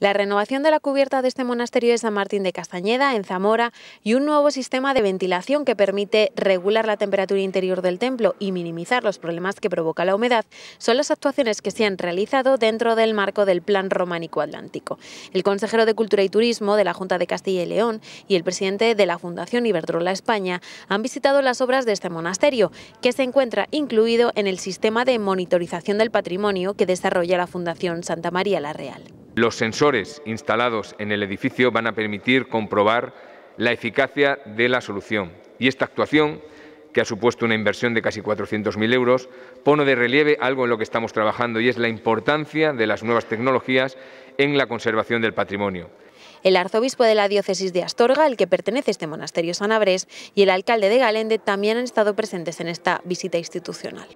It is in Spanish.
La renovación de la cubierta de este monasterio de San Martín de Castañeda, en Zamora, y un nuevo sistema de ventilación que permite regular la temperatura interior del templo y minimizar los problemas que provoca la humedad, son las actuaciones que se han realizado dentro del marco del Plan Románico Atlántico. El consejero de Cultura y Turismo de la Junta de Castilla y León y el presidente de la Fundación Iberdrola España han visitado las obras de este monasterio, que se encuentra incluido en el sistema de monitorización del patrimonio que desarrolla la Fundación Santa María la Real. Los sensores instalados en el edificio van a permitir comprobar la eficacia de la solución y esta actuación, que ha supuesto una inversión de casi 400.000 euros, pone de relieve algo en lo que estamos trabajando y es la importancia de las nuevas tecnologías en la conservación del patrimonio. El arzobispo de la diócesis de Astorga, al que pertenece este monasterio sanabrés, y el alcalde de Galende también han estado presentes en esta visita institucional.